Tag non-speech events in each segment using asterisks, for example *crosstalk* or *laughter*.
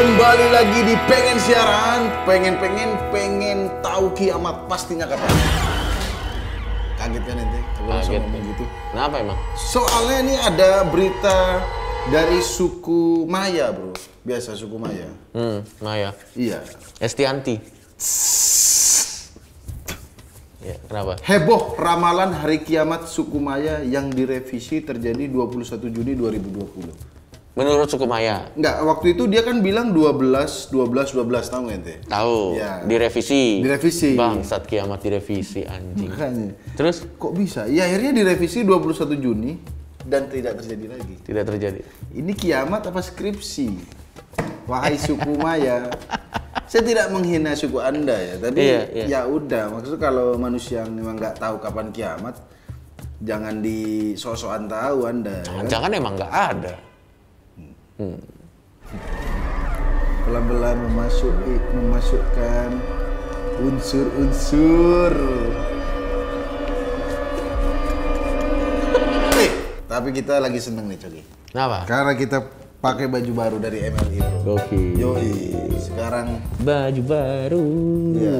Kembali lagi di pengen siaran, pengen pengen pengen tahu kiamat pastinya kapan. Kaget kan ente? Aku langsung ngomong gitu. Kenapa emang? Soalnya ini ada berita dari suku Maya, bro. Biasa suku Maya. Hmm, Maya. Iya. Estianti. Ya, kenapa? Heboh ramalan hari kiamat suku Maya yang direvisi terjadi 21 Juni 2020. Menurut suku Maya, Enggak, waktu itu dia kan bilang 12, 12, 12 tahun ente. tahu Ya. direvisi. Direvisi. Bangsat kiamat direvisi anjing. Makanya. Terus Kok bisa? Ya akhirnya direvisi 21 Juni dan tidak terjadi lagi. tidak terjadi. Ini kiamat apa skripsi? Wahai suku Maya. Saya tidak menghina suku Anda ya, tapi Iya, iya. ya udah. Maksudnya kalau manusia yang memang nggak tahu kapan kiamat, jangan di sosokan tahu Anda. ya. Jangan emang nggak ada. Pelan-pelan memasuki memasukkan unsur-unsur. Eh, tapi kita lagi seneng nih, Cogi. Kenapa? Karena kita pakai baju baru dari MLI, bro. Gokil. Yoi, sekarang Baju baru. ya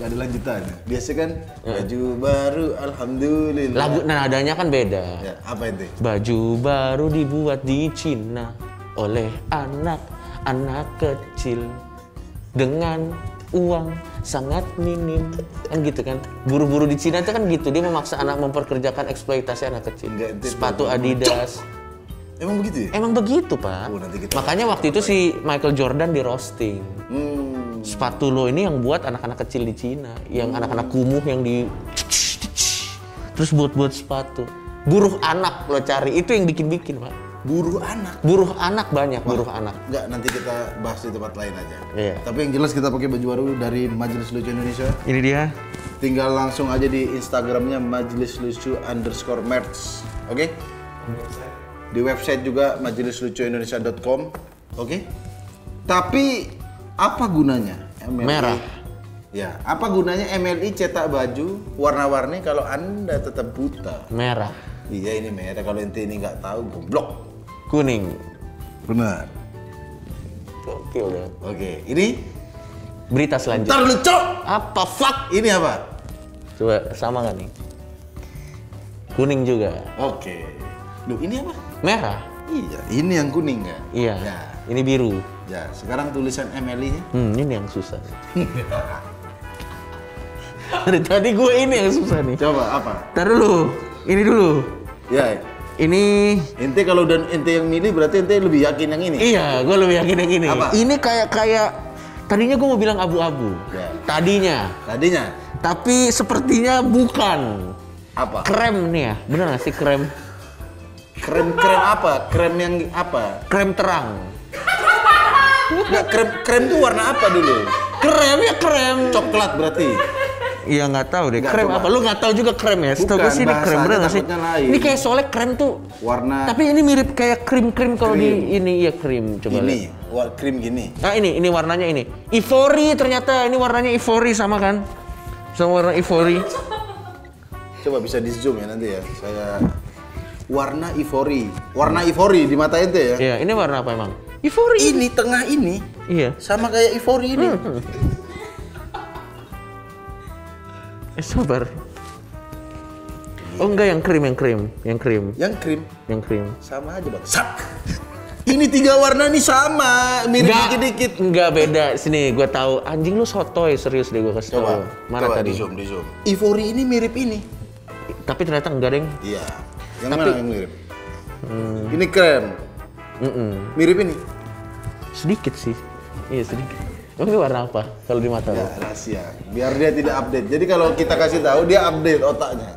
nggak ada lanjutannya. Biasa kan baju baru, alhamdulillah. Lagu nadanya kan beda. Ya, apa itu? Baju baru dibuat di Cina oleh anak-anak kecil. Dengan uang sangat minim. Kan gitu kan? Guru-guru di Cina itu kan gitu. Dia memaksa anak memperkerjakan eksploitasi anak kecil. Enggak, sepatu Adidas. Emang begitu ya? emang begitu pak. Oh, nanti kita- makanya waktu itu si Michael Jordan di roasting. Hmm. sepatu lo ini yang buat anak-anak kecil di Cina. Yang anak-anak kumuh yang di terus buat-buat sepatu. Buruh anak lo cari. Itu yang bikin-bikin pak Buruh anak. buruh anak banyak buruh anak Enggak, nanti kita bahas di tempat lain aja. Iya. Tapi yang jelas kita pakai baju baru dari Majelis Lucu Indonesia. ini dia Tinggal langsung aja di Instagramnya Majelis Lucu underscore merch. Oke? Di website juga majelislucuindonesia.com. Oke? Tapi apa gunanya MLI? Merah. Ya, apa gunanya MLI cetak baju warna-warni kalau Anda tetap buta? merah Iya ini merah, kalau ente ini nggak tahu goblok. Kuning Benar. oke udah Oke, ini berita selanjutnya Ntar lu cok! apa fuck Ini apa? coba sama nggak nih kuning juga Oke. Loh ini apa? merah Iya, ini yang kuning kan? iya Ya, ini biru ya. Sekarang tulisan MLI nya. hmm ini yang susah *laughs* dari tadi gue ini yang susah nih Coba apa? Ntar dulu ini dulu Ya, ini ente kalau dan ente yang milih berarti ente lebih yakin yang ini. iya gue lebih yakin yang ini Apa? ini kayak kayak tadinya gue mau bilang abu-abu Ya. tadinya Tadinya tapi sepertinya bukan apa? krem nih ya bener gak sih krem Krem krem apa? Krem yang apa? krem terang Nggak, krem krem itu warna apa dulu? krem ya krem Coklat berarti. Iya nggak tahu deh Nggak, krem apa. Lu nggak tahu juga krem ya? Setahu gue sih ini krem bener nggak sih. lain. ini kayak soalnya krem tuh Warna tapi ini mirip kayak krim krim kalau di ini iya krim. Coba ini, lihat. wa- krim gini. nah ini ini warnanya ini. Ivory ternyata ini warnanya ivory sama kan? Sama warna ivory. Coba bisa di zoom ya nanti ya. Saya warna ivory. Warna ivory di mata ente ya. iya ini warna apa emang? Ivory. Ini tengah ini. Iya. Sama kayak ivory ini. Eh sabar oh enggak yang krim yang krim yang krim Yang krim yang krim sama aja bang. Sak. Ini tiga warna nih sama, mirip dikit-dikit. enggak beda. Sini, gua tahu. Anjing lu sotoy, serius deh gua kasih tahu. Mana coba tadi? di zoom, di zoom. Ivory ini mirip ini. Tapi ternyata enggak, Deng. Iya. Yang mana yang mirip? Ini krem. Mm-mm. Mirip ini. Sedikit sih. Iya, sedikit. Oh, ini warna apa kalau di mata Ya, lu? rahasia. Biar dia tidak update. Jadi kalau kita kasih tahu dia update otaknya.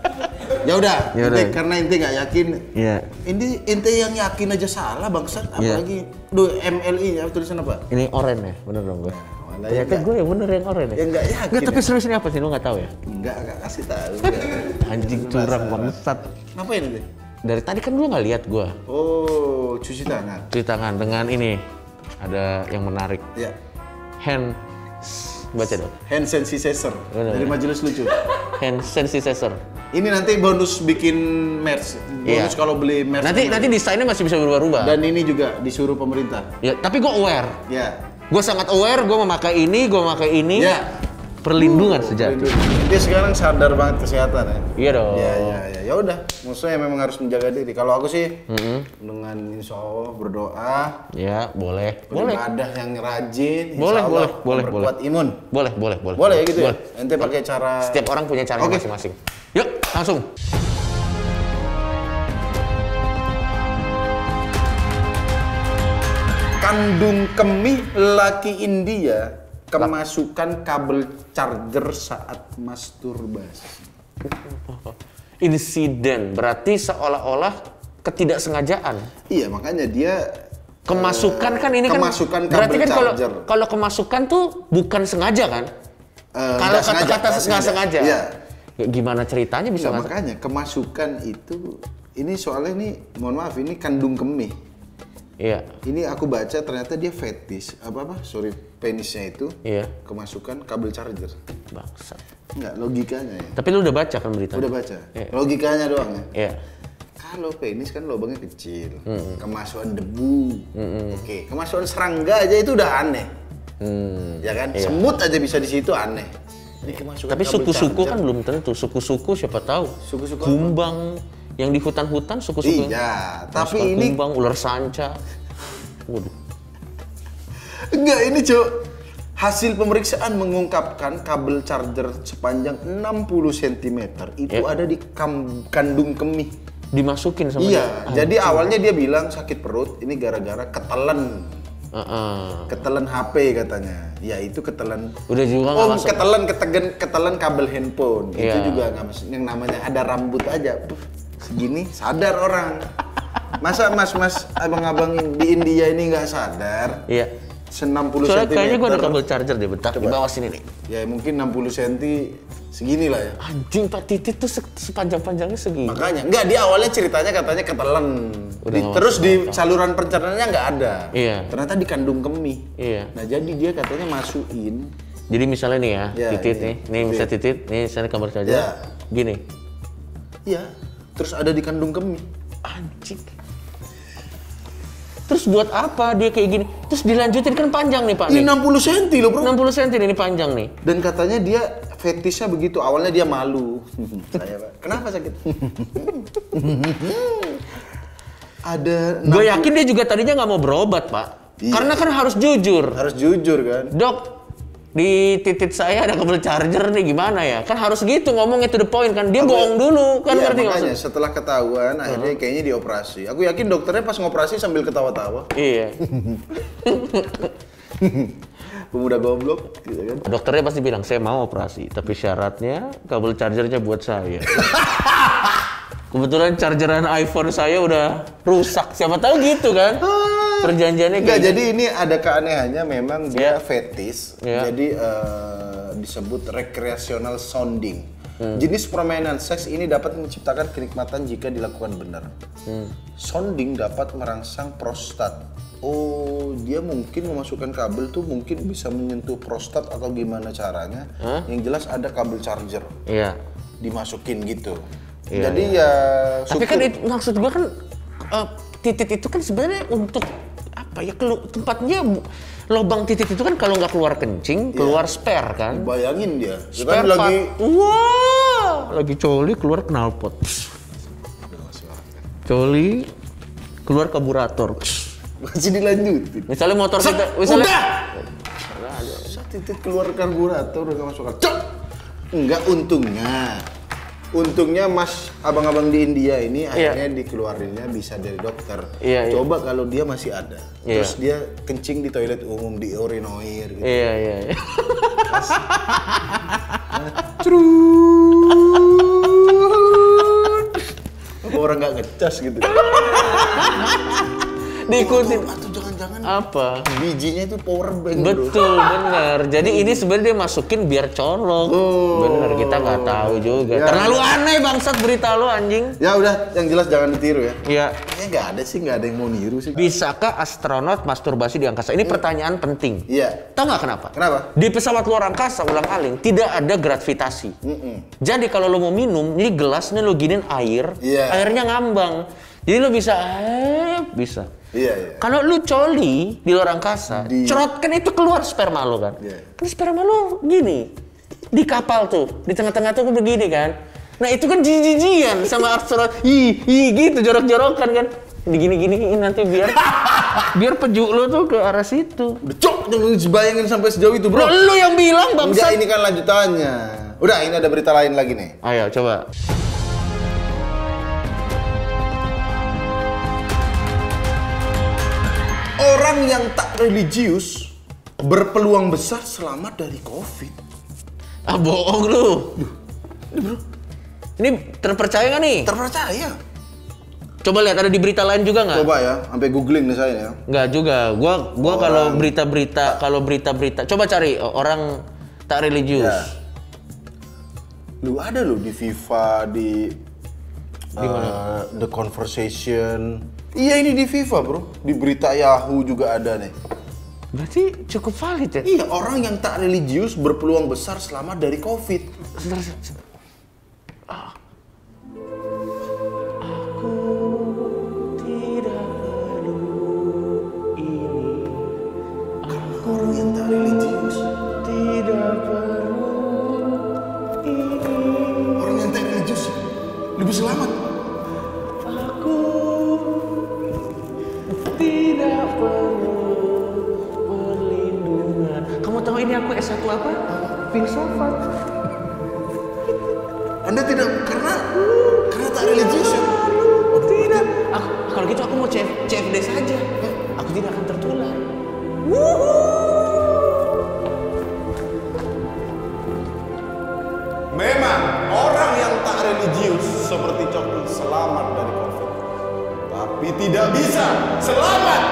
Ya udah, Ya karena ente nggak yakin. Iya. Ini ente yang yakin aja salah bangsat. Iya. Apalagi, duh MLI nya tulisan apa? Ini oranye ya, bener dong gua. Malah ya Ternyata nggak- gue yang bener yang oranye ya. Ya nggak yakin. Enggak, tapi ya. serius ini apa sih? Lu nggak tahu ya? Enggak, enggak kasih tahu. *laughs* Anjing curang bangsat. Ngapain ini? Dari tadi kan lu nggak lihat gua Oh, cuci tangan. cuci tangan dengan ini. Ada yang menarik. Ya. Hand baca dong. Hand sensitizer Benar, dari majelis lucu. Hand sensitizer. Ini nanti bonus bikin merch. Bonus Iya. kalau beli merch. Nanti nanti desainnya masih bisa berubah-ubah. Dan ini juga disuruh pemerintah. Ya, tapi gue aware. Ya. Gue sangat aware, gue memakai ini, gue memakai ini. Ya. Perlindungan sejati. Dia sekarang sadar banget kesehatan ya. Iya dong. Ya, ya, ya. Ya udah, maksudnya memang harus menjaga diri. Kalau aku sih dengan insya Allah berdoa, Ya, boleh. Boleh. beribadah yang rajin, insya Boleh, Allah boleh, boleh, memperkuat imun. Boleh, boleh, boleh. Boleh ya gitu Boleh. ya? Ente pakai cara Setiap orang punya caranya Oke. masing-masing. Yuk, langsung. kandung kemih laki India kemasukan kabel charger saat masturbasi. *laughs* Insiden berarti seolah-olah ketidaksengajaan. Iya, makanya dia Kemasukan kan ini kan kemasukan kabel berarti kan kalau kalau kemasukan tuh bukan sengaja kan? Eh, kalau kata-kata nggak sengaja. Iya. Ya, gimana ceritanya bisa nggak- makanya kemasukan itu ini soalnya ini mohon maaf ini kandung kemih. Iya. Ini aku baca ternyata dia fetish apa apa sorry penisnya itu Iya. kemasukan kabel charger. Bangsat. Enggak logikanya ya. Tapi lu udah baca kan beritanya? Udah baca. Iya. Logikanya doang ya. Iya. Kalau penis kan lubangnya kecil, kemasukan debu, oke, kemasukan serangga aja itu udah aneh, Hmm. ya kan? Semut aja bisa di situ aneh. Ini kemasukan Tapi suku-suku kan belum tentu. Suku-suku siapa tahu. Suku-suku apa? Yang di hutan-hutan suku-suku. Iya, tapi Pasukan ini kumbang, ular sanca. Waduh. enggak ini cok. Hasil pemeriksaan mengungkapkan kabel charger sepanjang 60 cm itu Ya. ada di kam- kandung kemih. Dimasukin sama Iya, dia. jadi awalnya dia bilang sakit perut, ini gara-gara ketelan, Heeh. ketelan HP katanya. Ya itu ketelan Udah juga Oh, masuk. ketelan ketegen ketelan kabel handphone. Itu Iya. juga nggak masuk. Yang namanya ada rambut aja. Puh, segini sadar orang. Masa mas-mas abang-abang di India ini nggak sadar? Iya. Se-60 Soalnya cm. kayaknya gua ada kabel charger deh, bentar. Di Coba. bawah sini nih. Ya mungkin 60 cm segini lah ya. Anjing, Pak Titit tuh se- sepanjang-panjangnya segini. Makanya, nggak di awalnya ceritanya katanya ketelan. Udah Di- terus di saluran pencernaannya nggak ada. Iya. Ternyata di kandung kemih. Iya. Nah jadi dia katanya masukin. Jadi misalnya nih ya, Ya, titit ini. nih, nih misalnya titit, nih misalnya kamar charger, Ya. gini. Iya. Terus ada di kandung kemih. Anjing. Terus buat apa dia kayak gini? Terus dilanjutin kan panjang nih Pak Ini nih. 60 cm loh bro. 60 cm ini panjang nih. Dan katanya dia fetishnya begitu. Awalnya dia malu. Saya pak. Kenapa sakit? *laughs* Ada. Gue yakin dia juga tadinya nggak mau berobat Pak. Iya. Karena kan harus jujur. Harus jujur kan. Dok, di titit saya ada kabel charger nih gimana ya? Kan harus gitu ngomongnya to the point kan. Dia bohong dulu kan Iya, ngerti nggak makanya maksud? setelah ketahuan akhirnya kayaknya dioperasi. Aku yakin dokternya pas ngoperasi sambil ketawa-tawa. Iya. *laughs* Pemuda goblok gitu kan. Dokternya pasti bilang saya mau operasi, tapi syaratnya kabel chargernya buat saya. *laughs* Kebetulan chargeran iPhone saya udah rusak. Siapa tahu gitu kan? Perjanjiannya Enggak, jadi ini ada keanehannya memang dia Iya. fetis. Iya. Jadi eh, disebut recreational sounding. Hmm. Jenis permainan seks ini dapat menciptakan kenikmatan jika dilakukan benar. Hmm. Sounding dapat merangsang prostat. Oh, dia mungkin memasukkan kabel tuh mungkin bisa menyentuh prostat atau gimana caranya. Yang jelas ada kabel charger Iya. dimasukin gitu. Iya, Jadi ya Tapi kan itu, maksud gua kan eh, titit itu kan sebenarnya untuk apa ya kelu- tempatnya lubang titit itu kan kalau nggak keluar kencing keluar spare kan bayangin dia. Dia spare kan lagi wah lagi coli keluar knalpot coli keluar karburator masih dilanjutin. misalnya motor kita Set, misalnya udah! Titik keluar karburator udah gak masuk akal. Enggak untungnya. Untungnya mas abang-abang di India ini Iya. akhirnya dikeluarinnya bisa dari dokter. Iya, iya. Coba kalau dia masih ada. Iya. Terus dia kencing di toilet umum di urinoir gitu. iya iya iya. Apa orang nggak ngecas gitu. diikutin Apa? bijinya itu power bank bro. Betul, bener. Jadi ini sebenarnya dia masukin biar colok. Bener, kita nggak tahu juga. Ya. Terlalu aneh bangsat berita lu anjing. Ya udah, yang jelas jangan ditiru ya. Ya, Kayaknya nggak ada sih, nggak ada yang mau niru sih. bisakah astronot masturbasi di angkasa? Ini pertanyaan penting. Iya. Tahu nggak kenapa? Kenapa? Di pesawat luar angkasa ulang aling tidak ada gravitasi. Jadi kalau lo mau minum, ini gelas nih lo giniin air, Iya. airnya ngambang. Jadi lo bisa, eh, bisa. Iya, iya. Kalau lu coli di luar angkasa, Di- cerot kan itu keluar sperma lo kan. Iya. Kan sperma lo gini. Di kapal tuh, di tengah-tengah tuh begini kan. Nah itu kan jijijian sama astronot. Ih, ih gitu jorok-jorokan kan. Digini-giniin nanti biar *laughs* biar peju lo tuh ke arah situ. Udah cok, jangan dibayangin sampai sejauh itu bro. Bro, lu yang bilang Enggak, bangsa. ini kan lanjutannya. Udah, ini ada berita lain lagi nih. Ayo coba. Orang yang tak religius berpeluang besar selamat dari COVID. Ah bohong lu. Ini terpercaya nggak nih? Terpercaya. Coba lihat ada di berita lain juga nggak? Coba ya, sampai googling nih saya ya. Nggak juga. Gua gua kalau berita-berita kalau berita-berita coba cari orang tak religius. Ya. Lu ada lu di FIFA, di eh, The Conversation. Iya ini di FIFA bro, di berita Yahoo juga ada nih. Berarti cukup valid ya? Iya orang yang tak religius berpeluang besar selamat dari COVID. Sebentar, sebentar. Ah. Aku tidak perlu ini. Orang yang tak religius, Tidak perlu ini. orang yang tak religius lebih selamat. S1 apa? Filsafat. Anda tidak karena karena tak religius ya. Tidak. Aku, kalau gitu aku mau CF, CFD saja. Aku tidak akan tertular. Memang orang yang tak religius seperti Coki selamat dari COVID. Tapi tidak bisa selamat